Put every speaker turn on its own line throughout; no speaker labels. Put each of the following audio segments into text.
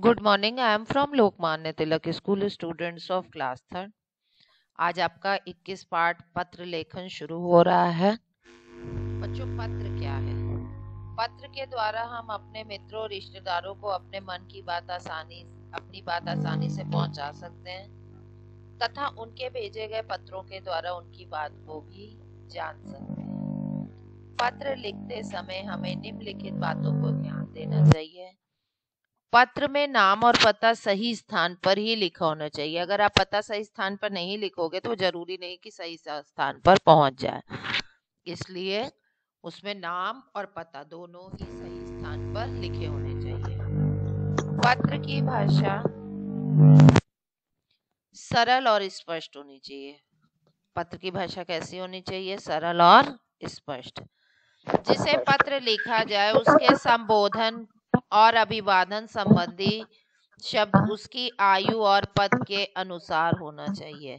Good morning I am from Lokmanya Tilak school students of class third आज आपका 21 part पत्र लेखन शुरू हो रहा है। बच्चों, पत्र क्या है? पत्र के द्वारा हम अपने मित्रों रिश्तेदारों को अपने मन की बात आसानी, अपनी बात आसानी से पहुँचा सकते हैं, तथा उनके भेजे गए पत्रों के द्वारा उनकी बात को भी जान सकते हैं। पत्र लिखते समय हमें निम्नलिखित बातों को ध्यान देना चाहिए। पत्र में नाम और पता सही स्थान पर ही लिखा होना चाहिए। अगर आप पता सही स्थान पर नहीं लिखोगे तो ज़रूरी नहीं कि सही स्थान पर पहुँच जाए। इसलिए उसमें नाम और पता दोनों ही सही स्थान पर लिखे होने चाहिए। पत्र की भाषा सरल और स्पष्ट होनी चाहिए। पत्र की भाषा कैसी होनी चाहिए? सरल और स्पष्ट। जिसे पत्र लिखा जाए, उसके संबोधन और अभिवादन संबंधी शब्द उसकी आयु और पद के अनुसार होना चाहिए।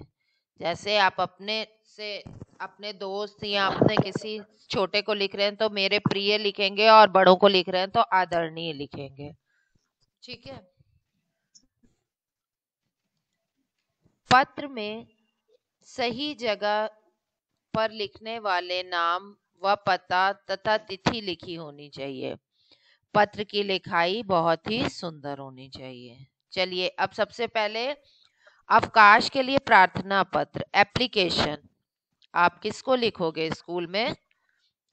जैसे आप अपने से अपने दोस्त या अपने किसी छोटे को लिख रहे हैं तो मेरे प्रिय लिखेंगे और बड़ों को लिख रहे हैं तो आदरणीय लिखेंगे। ठीक है? पत्र में सही जगह पर लिखने वाले नाम व पता तथा तिथि लिखी होनी चाहिए। पत्र की लिखाई बहुत ही सुंदर होनी चाहिए। चलिए, अब सबसे पहले अवकाश के लिए प्रार्थना पत्र एप्लीकेशन आप किसको लिखोगे स्कूल में?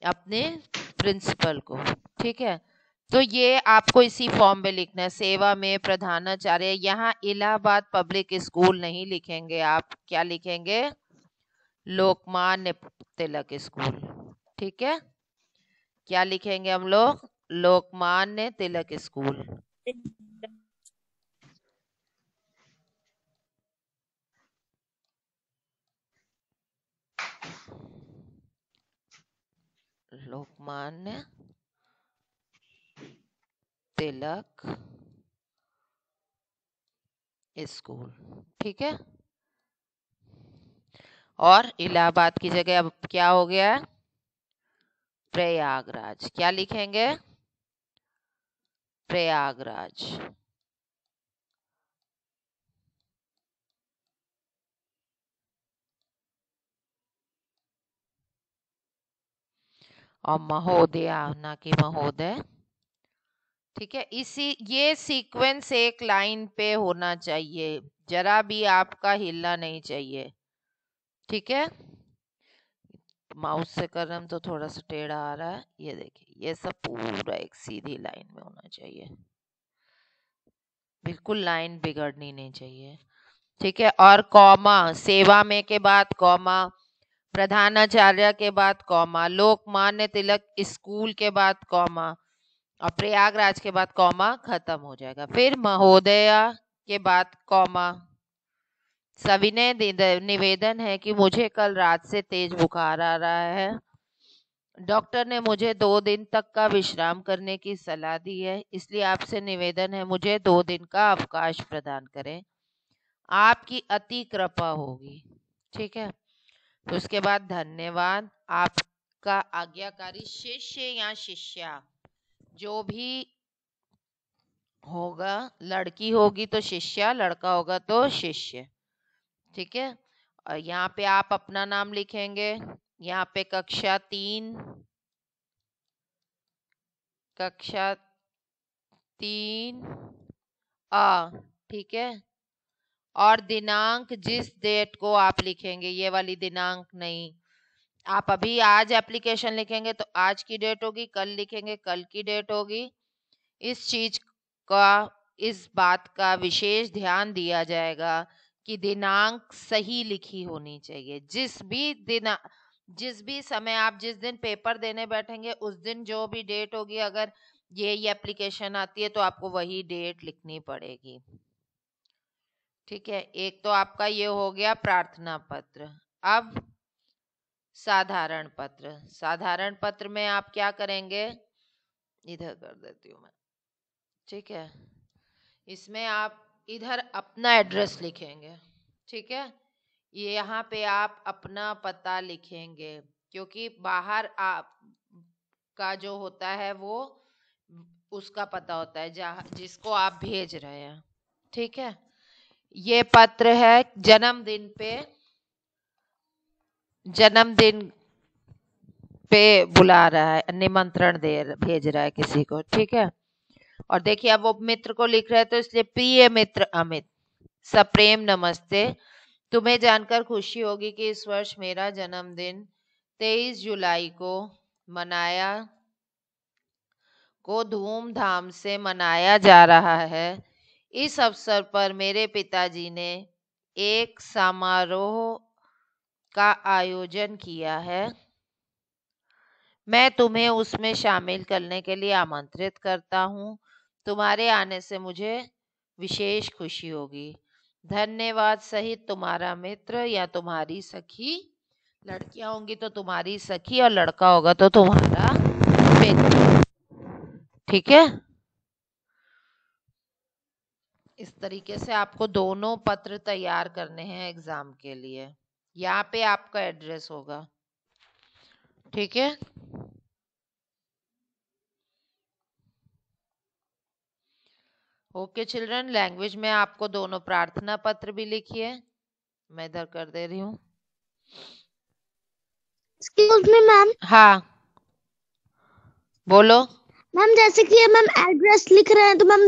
अपने प्रिंसिपल को, ठीक है? तो ये आपको इसी फॉर्म में लिखना है। सेवा में प्रधानाचार्य, यहाँ इलाहाबाद पब्लिक स्कूल नहीं लिखेंगे आप। क्या लिखेंगे? लोकमान्य तिलक स्कूल ठीक है? क्या लिखेंगे हम लोग? लोकमान्य तिलक स्कूल। लोकमान्य तिलक स्कूल। ठीक है? और इलाहाबाद की जगह अब क्या हो गया है? प्रयागराज। क्या लिखेंगे? प्रयागराज। और महोदया, ना कि महोदय। ठीक है, इसी, ये सीक्वेंस एक लाइन पे होना चाहिए, जरा भी आपका हिलना नहीं चाहिए। ठीक है? माउस से कर रहे हम तो थोड़ा सा टेढ़ा आ रहा है। ये देखिए, ये सब पूरा एक सीधी लाइन में होना चाहिए। बिल्कुल लाइन बिगड़नी नहीं चाहिए। ठीक है, और कौमा, सेवा में के बाद कौमा, प्रधानाचार्य के बाद कौमा लोकमान्य तिलक स्कूल के बाद कौमा, और प्रयागराज के बाद कौमा खत्म हो जाएगा। फिर महोदया के बाद कॉमा। सविनय निवेदन है कि मुझे कल रात से तेज बुखार आ रहा है। डॉक्टर ने मुझे दो दिन तक का विश्राम करने की सलाह दी है, इसलिए आपसे निवेदन है, मुझे दो दिन का अवकाश प्रदान करें। आपकी अति कृपा होगी। ठीक है? तो उसके बाद धन्यवाद। आपका आज्ञाकारी शिष्य या शिष्या, जो भी होगा, लड़की होगी तो शिष्या, लड़का होगा तो शिष्य। ठीक है? और यहाँ पे आप अपना नाम लिखेंगे, यहाँ पे कक्षा तीन कक्षा तीन आ ठीक है? और दिनांक जिस डेट को आप लिखेंगे, ये वाली दिनांक नहीं। आप अभी आज एप्लीकेशन लिखेंगे तो आज की डेट होगी, कल लिखेंगे, कल की डेट होगी। इस चीज़ का, इस बात का विशेष ध्यान दिया जाएगा। कि दिनांक सही लिखी होनी चाहिए। जिस भी दिन जिस भी समय आप जिस दिन पेपर देने बैठेंगे, उस दिन जो भी डेट होगी, अगर ये ये एप्लीकेशन आती है तो आपको वही डेट लिखनी पड़ेगी। ठीक है, एक तो आपका ये हो गया प्रार्थना पत्र। अब साधारण पत्र। साधारण पत्र में आप क्या करेंगे? इधर कर देती हूँ मैं। ठीक है, इसमें आप इधर अपना एड्रेस लिखेंगे, ठीक है? ये यहाँ पे आप अपना पता लिखेंगे, क्योंकि बाहर आप, का जो होता है वो, उसका पता होता है, जहाँ, जिसको आप भेज रहे हैं, ठीक है? ये पत्र है जन्मदिन पे जन्मदिन पे बुला रहा है, निमंत्रण दे, भेज रहा है किसी को, ठीक है? और देखिए, अब वो मित्र को लिख रहे हैं तो इसलिए प्रिय मित्र अमित, सप्रेम नमस्ते। तुम्हें जानकर खुशी होगी कि इस वर्ष मेरा जन्मदिन 23 जुलाई को मनाया, को धूमधाम से मनाया जा रहा है। इस अवसर पर मेरे पिताजी ने एक समारोह का आयोजन किया है। मैं तुम्हें उसमें शामिल करने के लिए आमंत्रित करता हूँ। तुम्हारे आने से मुझे विशेष खुशी होगी। धन्यवाद सहित तुम्हारा मित्र या तुम्हारी सखी। लड़कियाँ होंगी तो तुम्हारी सखी और लड़का होगा तो तुम्हारा मित्र। ठीक है? इस तरीके से आपको दोनों पत्र तैयार करने हैं एग्ज़ाम के लिए। यहाँ पे आपका एड्रेस होगा। ठीक है? ओके चिल्ड्रन लैंग्वेज में आपको दोनों प्रार्थना पत्र भी लिखिए मैं इधर कर दे रही हूँ।
एक्सक्यूज मी मैम
हाँ। बोलो।
मैम जैसे कि मैम एड्रेस लिख रहे हैं तो मैम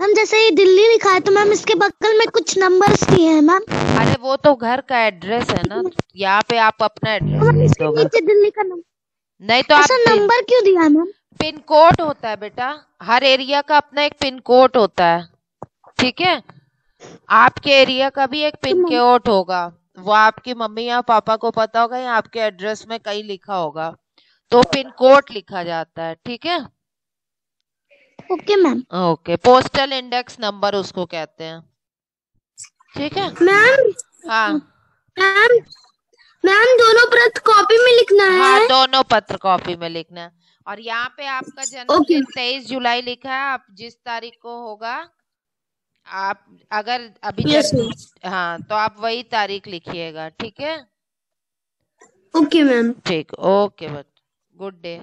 मैम जैसे ये दिल्ली लिखा है तो मैम इसके बगल में कुछ नंबर्स दिए हैं मैम
अरे वो तो घर का एड्रेस है ना। यहाँ पे आप अपना एड्रेस
दिल्ली का नंबर
नहीं तो आप
नंबर क्यों दिया मैम
पिन कोड होता है बेटा। हर एरिया का अपना एक पिन कोड होता है। ठीक है? आपके एरिया का भी एक पिन कोड होगा। वो आपकी मम्मी या पापा को पता होगा या आपके एड्रेस में कहीं लिखा होगा। तो पिन कोड लिखा जाता है। ठीक है?
Okay ma'am.
Okay postal index number उसको कहते हैं। ठीक है?
मैम
हाँ।
मैम मैम दोनों पत्र कॉपी में लिखना
है
हाँ है।
दोनों पत्र कॉपी में लिखना है। और यहाँ पे आपका जन्मदिन तेईस जुलाई लिखा है आप जिस तारीख को होगा आप अगर अभी
Yes,
हाँ तो आप वही तारीख लिखिएगा ठीक है?
ओके मैम
ठीक ओके बट गुड डे।